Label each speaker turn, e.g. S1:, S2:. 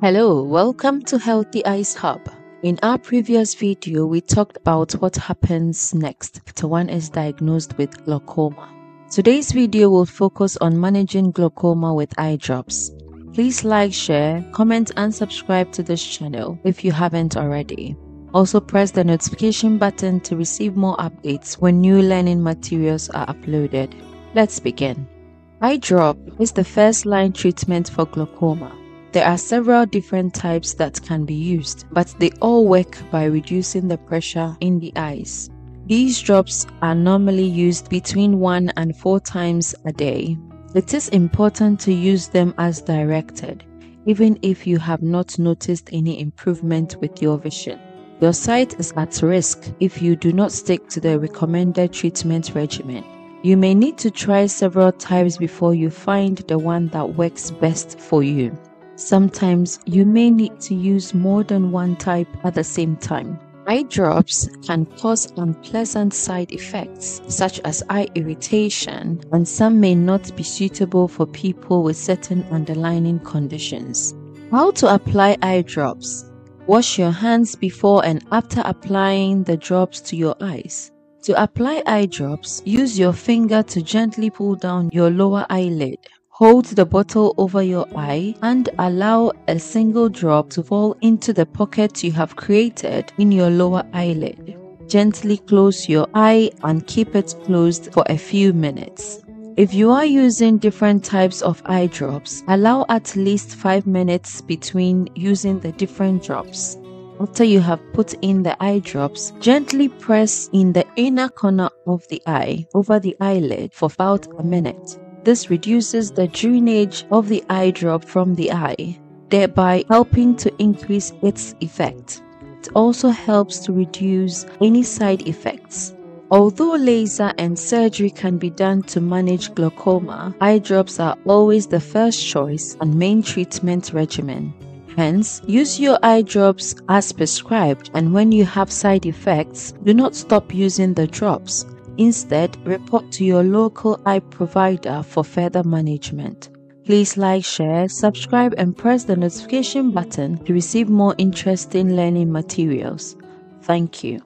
S1: Hello, welcome to Healthy Eyes Hub. In our previous video, we talked about what happens next after one is diagnosed with glaucoma. Today's video will focus on managing glaucoma with eye drops. Please like, share, comment and subscribe to this channel if you haven't already. Also press the notification button to receive more updates when new learning materials are uploaded. Let's begin. Eye drop is the first line treatment for glaucoma. There are several different types that can be used, but they all work by reducing the pressure in the eyes. These drops are normally used between 1 and 4 times a day. It is important to use them as directed, even if you have not noticed any improvement with your vision. Your sight is at risk if you do not stick to the recommended treatment regimen. You may need to try several types before you find the one that works best for you. Sometimes you may need to use more than one type at the same time. Eye drops can cause unpleasant side effects such as eye irritation, and some may not be suitable for people with certain underlying conditions. How to apply eye drops? Wash your hands before and after applying the drops to your eyes. To apply eye drops, use your finger to gently pull down your lower eyelid. Hold the bottle over your eye and allow a single drop to fall into the pocket you have created in your lower eyelid. Gently close your eye and keep it closed for a few minutes. If you are using different types of eye drops, allow at least 5 minutes between using the different drops. After you have put in the eye drops, gently press in the inner corner of the eye over the eyelid for about a minute. This reduces the drainage of the eye drop from the eye, thereby helping to increase its effect. It also helps to reduce any side effects. Although laser and surgery can be done to manage glaucoma, eye drops are always the first choice and main treatment regimen. Hence, use your eye drops as prescribed and when you have side effects, do not stop using the drops. Instead, report to your local eye provider for further management. Please like, share, subscribe, and press the notification button to receive more interesting learning materials. Thank you.